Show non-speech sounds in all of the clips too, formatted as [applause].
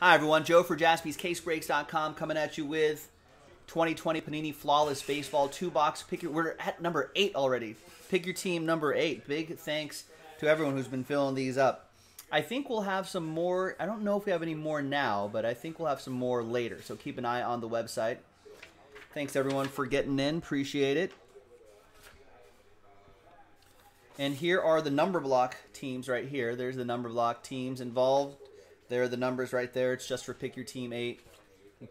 Hi, everyone. Joe for jaspyscasebreaks.com coming at you with 2020 Panini Flawless Baseball two box. Pick your, we're at number eight already. Pick your team number eight. Big thanks to everyone who's been filling these up. I think we'll have some more. I don't know if we have any more now, but I think we'll have some more later. So keep an eye on the website. Thanks everyone for getting in. Appreciate it. And here are the number block teams right here. There's the number block teams involved. There are the numbers right there. It's just for pick your team eight.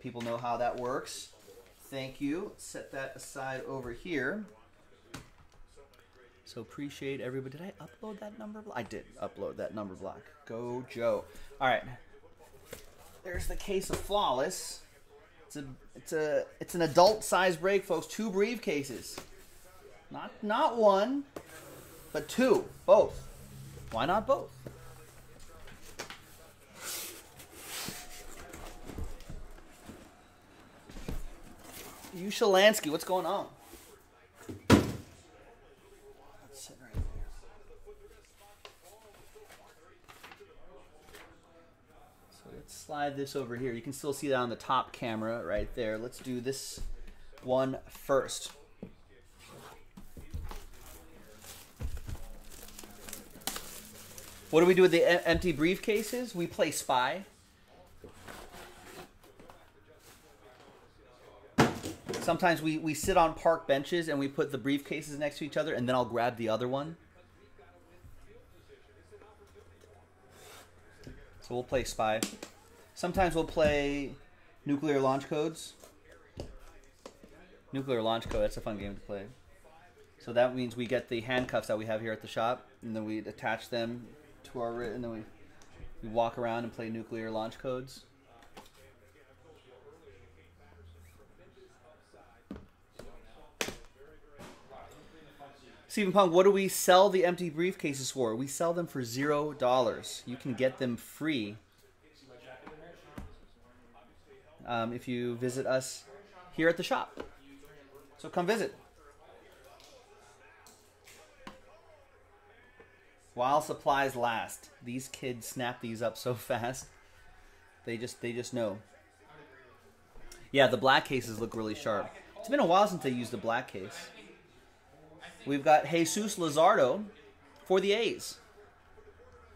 People know how that works. Thank you. Set that aside over here. So appreciate everybody. Did I upload that number block? I did upload that number block. Go Joe. All right. There's the case of flawless. It's a it's a it's an adult size break, folks. Two briefcases. Not not one, but two. Both. Why not both? You Shalansky, what's going on? So let's slide this over here. You can still see that on the top camera right there. Let's do this one first. What do we do with the empty briefcases? We play spy. Sometimes we, we sit on park benches and we put the briefcases next to each other and then I'll grab the other one. So we'll play spy. Sometimes we'll play nuclear launch codes. Nuclear launch code, that's a fun game to play. So that means we get the handcuffs that we have here at the shop and then we attach them to our and then we, we walk around and play nuclear launch codes. Stephen Punk, what do we sell the empty briefcases for? We sell them for zero dollars. You can get them free um, if you visit us here at the shop. So come visit. While supplies last. These kids snap these up so [laughs] fast. They just they just know. Yeah, the black cases look really sharp. It's been a while since I used the black case. We've got Jesus Luzardo for the A's.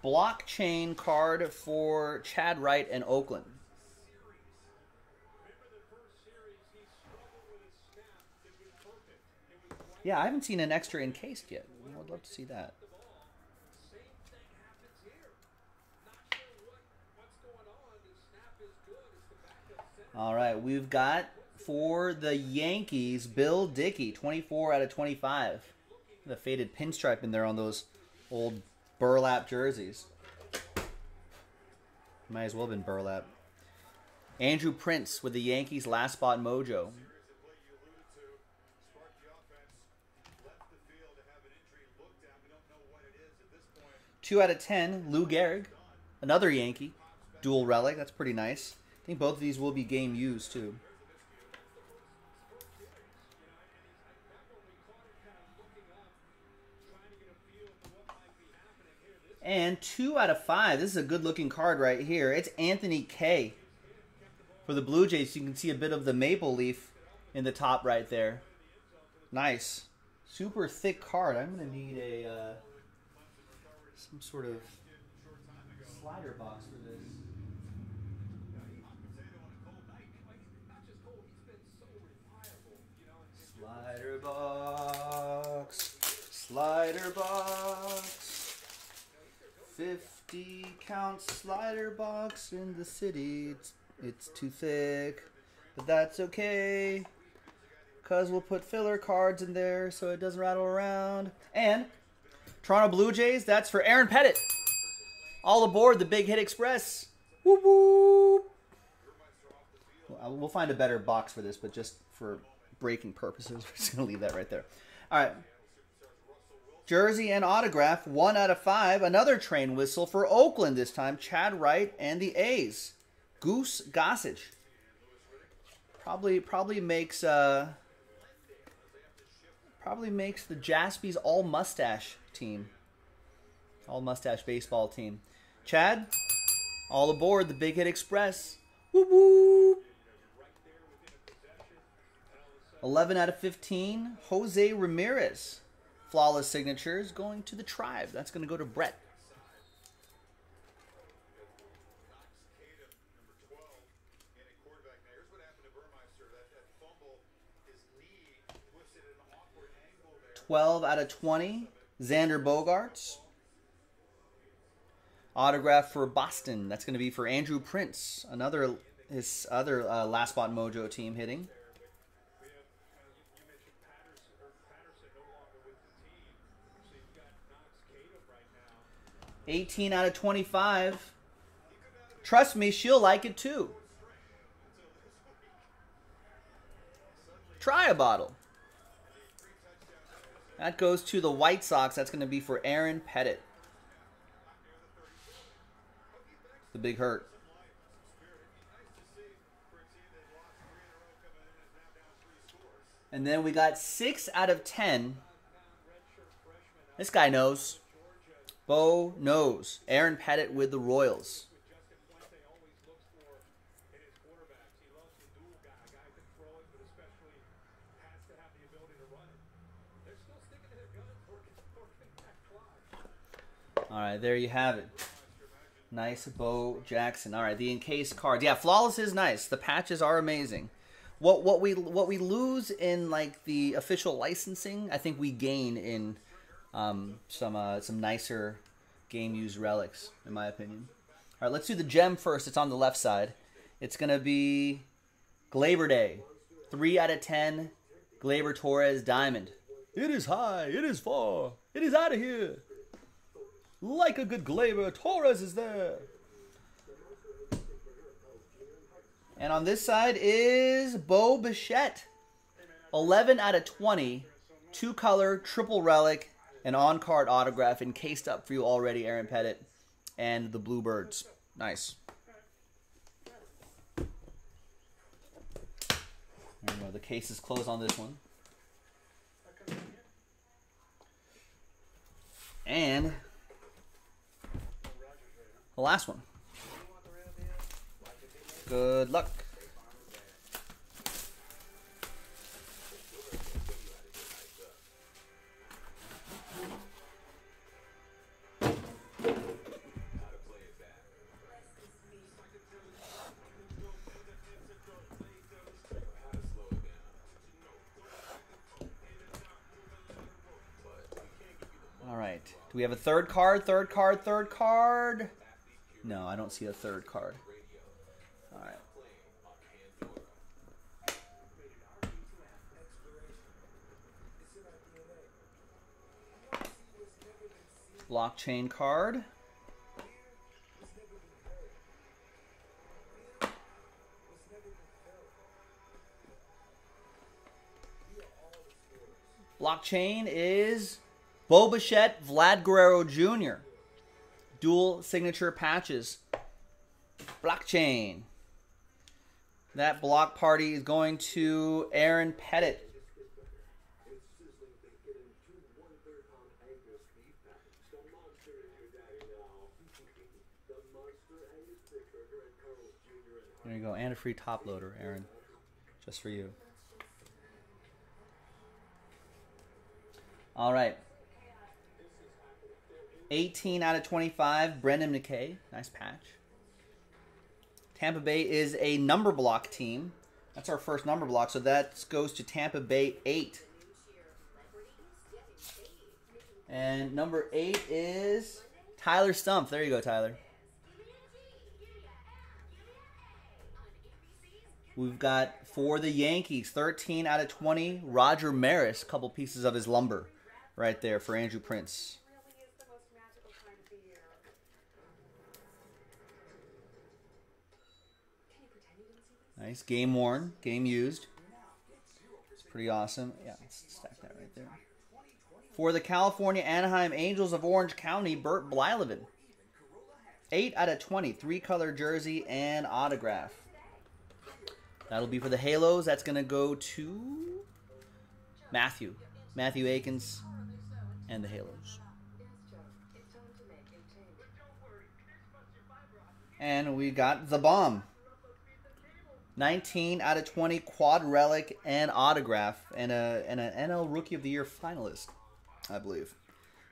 Blockchain card for Chad Wright and Oakland. Yeah, I haven't seen an extra encased yet. I'd love to see that. All right, we've got for the Yankees, Bill Dickey, 24 out of 25 the faded pinstripe in there on those old burlap jerseys. Might as well have been burlap. Andrew Prince with the Yankees last spot mojo. Two out of ten, Lou Gehrig, another Yankee, dual relic. That's pretty nice. I think both of these will be game used too. And two out of five. This is a good looking card right here. It's Anthony Kay for the Blue Jays. You can see a bit of the maple leaf in the top right there. Nice. Super thick card. I'm going to need a uh, some sort of slider box for this. Slider box. Slider box. 50 count slider box in the city. It's, it's too thick, but that's okay. Because we'll put filler cards in there so it doesn't rattle around. And Toronto Blue Jays, that's for Aaron Pettit. All aboard the Big Hit Express. Whoop whoop. We'll find a better box for this, but just for breaking purposes, [laughs] we're just going to leave that right there. All right jersey and autograph, one out of five. Another train whistle for Oakland this time. Chad Wright and the A's. Goose Gossage. Probably probably makes uh probably makes the Jaspys all mustache team. All mustache baseball team. Chad, All aboard the Big Hit Express. Woo woo. 11 out of 15. Jose Ramirez. Flawless signatures going to the tribe. That's going to go to Brett. Twelve out of twenty. Xander Bogaerts. Autograph for Boston. That's going to be for Andrew Prince, another his other uh, last spot mojo team hitting. 18 out of 25. Trust me, she'll like it too. Try a bottle. That goes to the White Sox. That's going to be for Aaron Pettit. The big hurt. And then we got 6 out of 10. This guy knows. Bo knows. Aaron Pettit with the Royals. All right, there you have it. Nice Bo Jackson. All right, the encased cards. Yeah, flawless is nice. The patches are amazing. What what we what we lose in like the official licensing, I think we gain in um, some uh, some nicer game used relics, in my opinion. All right, let's do the gem first. It's on the left side. It's gonna be Gleyber Day, three out of ten. Gleyber Torres Diamond. It is high. It is far. It is out of here. Like a good Gleyber, Torres is there. And on this side is Bo Bichette. 11 out of 20. Two color, triple relic, an on card autograph encased up for you already, Aaron Pettit. And the Bluebirds. Nice. The case is closed on this one. And the last one. Good luck. Do we have a third card? Third card, third card? No, I don't see a third card. All right. Blockchain card. Blockchain is Bo Bichette, Vlad Guerrero Jr. Dual signature patches. Blockchain. That block party is going to Aaron Pettit. There you go, and a free top loader, Aaron. Just for you. All right. 18 out of 25, Brendan McKay. Nice patch. Tampa Bay is a number block team. That's our first number block, so that goes to Tampa Bay 8. And number 8 is Tyler Stumpf. There you go, Tyler. We've got for the Yankees, 13 out of 20, Roger Maris. Couple pieces of his lumber right there for Andrew Prince. Nice. Game worn, game used. It's pretty awesome. Yeah, stack that right there. For the California Anaheim Angels of Orange County, Bert Blyleven. 8 out of 20. Three color jersey and autograph. That'll be for the Halos. That's going to go to Matthew. Matthew Akins and the Halos. And we got the bomb. 19 out of 20 quad relic and autograph and a and an NL Rookie of the Year finalist, I believe.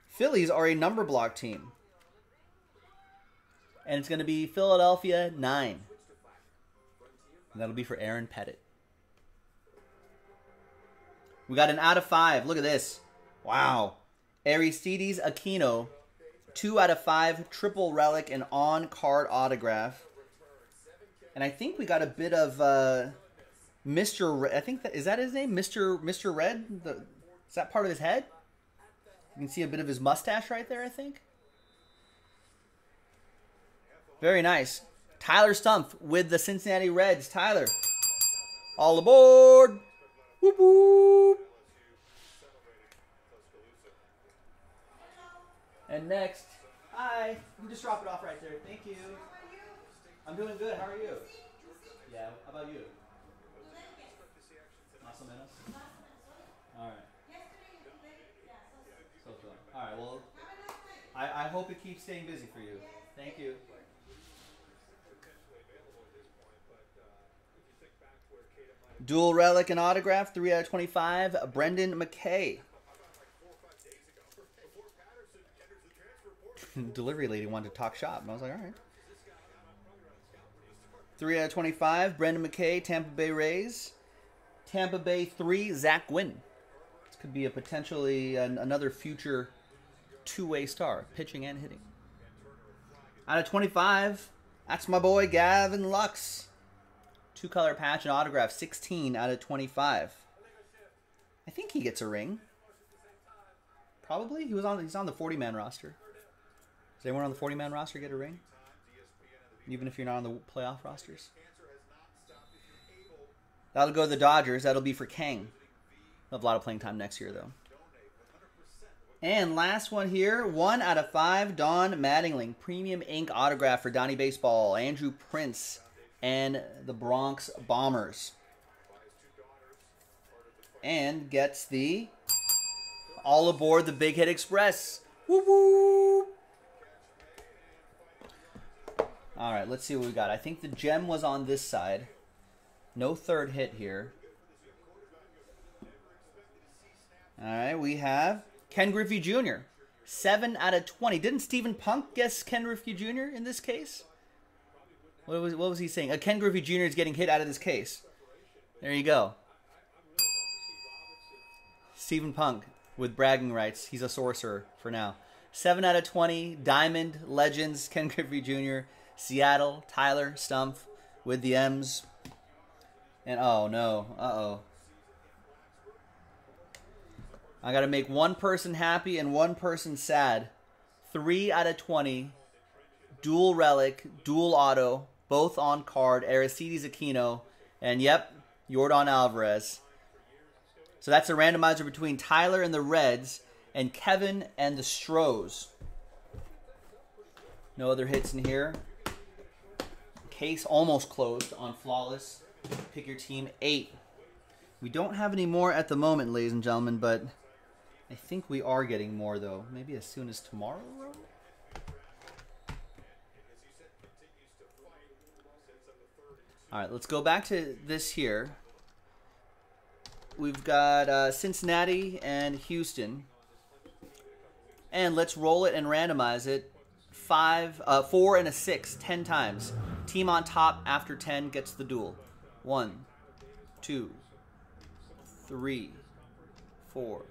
Phillies are a number block team. And it's going to be Philadelphia 9. And that'll be for Aaron Pettit. We got an out of 5. Look at this. Wow. Aristides Aquino, 2 out of 5 triple relic and on card autograph and I think we got a bit of uh, Mr. Red. I think that is that his name, Mr. Mr. Red. The, is that part of his head? You can see a bit of his mustache right there. I think. Very nice. Tyler Stumpf with the Cincinnati Reds. Tyler, all aboard! Whoop whoop! And next, hi. You just drop it off right there. Thank you. I'm doing good. How are you? Yeah. How about you? O menos. All right. So fun. All right. Well, I, I hope it keeps staying busy for you. Thank you. Dual relic and autograph, 3 out of 25, Brendan McKay. [laughs] Delivery lady wanted to talk shop, and I was like, all right. 3 out of 25, Brendan McKay, Tampa Bay Rays. Tampa Bay 3, Zach Gwynn. This could be a potentially an, another future two-way star, pitching and hitting. Out of 25, that's my boy Gavin Lux. Two-color patch and autograph, 16 out of 25. I think he gets a ring. Probably. He was on he's on the 40-man roster. Does anyone on the 40-man roster get a ring? Even if you're not on the playoff rosters. That'll go to the Dodgers. That'll be for Kang. They'll have a lot of playing time next year, though. And last one here, one out of five, Don Mattingly, premium ink autograph for Donnie Baseball, Andrew Prince, and the Bronx Bombers. And gets the all aboard the Big Hit Express. Woo woo! All right, let's see what we got. I think the gem was on this side. No third hit here. All right, we have Ken Griffey Jr. 7 out of 20. Didn't Stephen Punk guess Ken Griffey Jr. in this case? What was, what was he saying? A Ken Griffey Jr. is getting hit out of this case. There you go. Stephen Punk with bragging rights. He's a sorcerer for now. 7 out of 20. Diamond Legends, Ken Griffey Jr. Seattle, Tyler Stumpf with the M's. And oh no, uh oh. I got to make one person happy and one person sad. Three out of 20. Dual relic, dual auto, both on card. Aristides Aquino. And yep, Yordan Alvarez. So that's a randomizer between Tyler and the Reds and Kevin and the Stros. No other hits in here. Case almost closed on Flawless. Pick your team eight. We don't have any more at the moment, ladies and gentlemen, but I think we are getting more, though. Maybe as soon as tomorrow? All right, let's go back to this here. We've got uh, Cincinnati and Houston. And let's roll it and randomize it. Five, uh, four, and a six, ten times. Team on top after 10 gets the duel. One, two, three, four,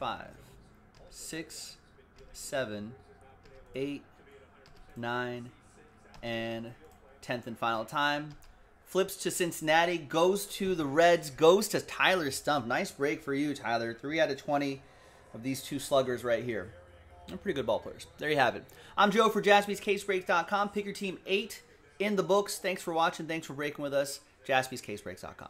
five, six, seven, eight, nine, and 10th and final time. Flips to Cincinnati, goes to the Reds, goes to Tyler Stumpf. Nice break for you, Tyler. 3 out of 20 of these two sluggers right here. They're pretty good ball players. There you have it. I'm Joe for jaspyscasebreaks.com. Pick your team 8 in the books. Thanks for watching. Thanks for breaking with us. JaspysCaseBreaks.com.